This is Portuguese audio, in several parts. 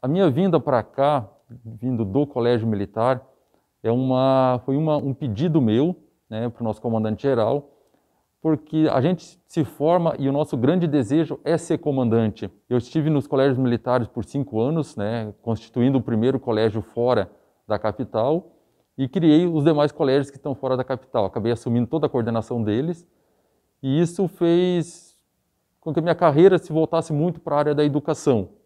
A minha vinda para cá, vindo do Colégio Militar, é uma, foi uma, um pedido meu né, para o nosso comandante-geral, porque a gente se forma e o nosso grande desejo é ser comandante. Eu estive nos colégios militares por cinco anos, né, constituindo o primeiro colégio fora da capital, e criei os demais colégios que estão fora da capital. Acabei assumindo toda a coordenação deles, e isso fez com que a minha carreira se voltasse muito para a área da educação.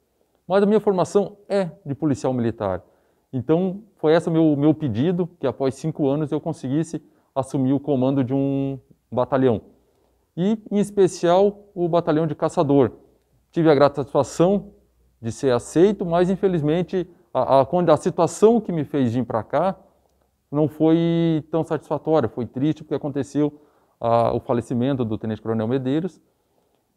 Mas a minha formação é de policial militar. Então, foi esse o meu, meu pedido, que após cinco anos eu conseguisse assumir o comando de um batalhão. E, em especial, o batalhão de caçador. Tive a grata satisfação de ser aceito, mas, infelizmente, a, a, a situação que me fez vir para cá não foi tão satisfatória. Foi triste porque aconteceu a, o falecimento do Tenente Coronel Medeiros.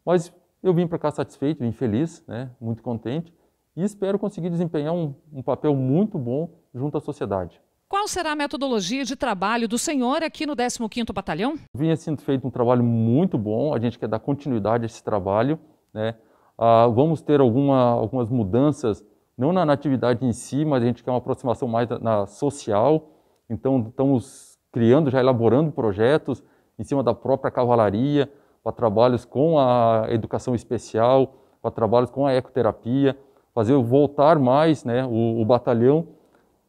Mas eu vim para cá satisfeito, vim feliz, né, muito contente e espero conseguir desempenhar um, um papel muito bom junto à sociedade. Qual será a metodologia de trabalho do senhor aqui no 15º Batalhão? Vinha sendo feito um trabalho muito bom, a gente quer dar continuidade a esse trabalho. Né? Ah, vamos ter alguma, algumas mudanças, não na, atividade em si, mas a gente quer uma aproximação mais na, na social. Então, estamos criando, já elaborando projetos em cima da própria cavalaria, para trabalhos com a educação especial, para trabalhos com a ecoterapia, fazer voltar mais né, o, o batalhão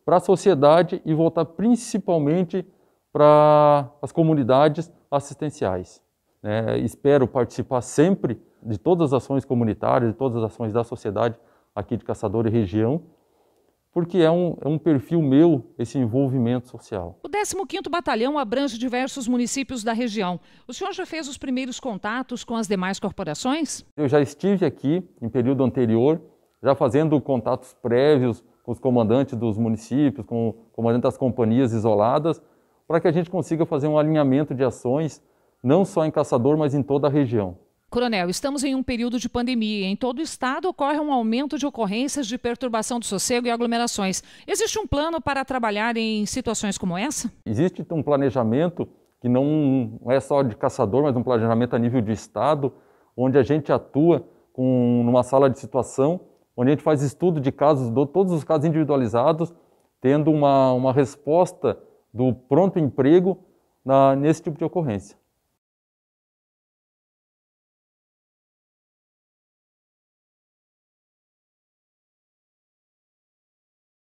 para a sociedade e voltar principalmente para as comunidades assistenciais. Né? Espero participar sempre de todas as ações comunitárias, de todas as ações da sociedade aqui de Caçador e região, porque é um, é um perfil meu esse envolvimento social. O 15º Batalhão abrange diversos municípios da região. O senhor já fez os primeiros contatos com as demais corporações? Eu já estive aqui em período anterior já fazendo contatos prévios com os comandantes dos municípios, com o comandante das companhias isoladas, para que a gente consiga fazer um alinhamento de ações, não só em Caçador, mas em toda a região. Coronel, estamos em um período de pandemia. Em todo o estado ocorre um aumento de ocorrências de perturbação do sossego e aglomerações. Existe um plano para trabalhar em situações como essa? Existe um planejamento que não é só de caçador, mas um planejamento a nível de estado, onde a gente atua com numa sala de situação onde a gente faz estudo de casos, todos os casos individualizados, tendo uma, uma resposta do pronto emprego na, nesse tipo de ocorrência.